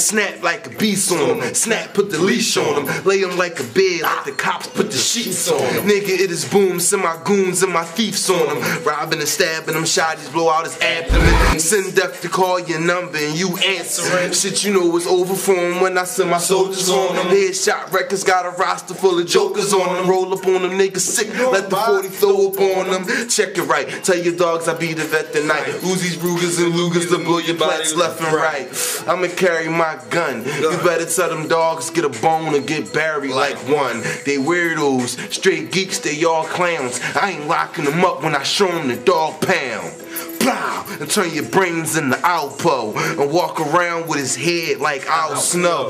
Snap like a beast on him. Snap, put the leash on him. Lay him like a bed, like the cops put the sheets on him. Nigga, it is boom, send my goons and my thieves on him. Robbing and stabbing him, shotties blow out his abdomen. Send death to call your number and you answering. Shit, you know it's over for him when I send my soldiers on him. Headshot records got a roster full of jokers on them. Roll up on them niggas sick, let the 40 throw up on them. Check it right, tell your dogs I be the vet tonight. Uzis, Rugers, and Lugers to blow your plats left and right. I'ma carry my gun. You better tell them dogs get a bone or get buried like one. They weirdos, straight geeks, they all clowns. I ain't locking them up when I show them the dog pound. Plow, and turn your brains into Alpo and walk around with his head like Al Snow.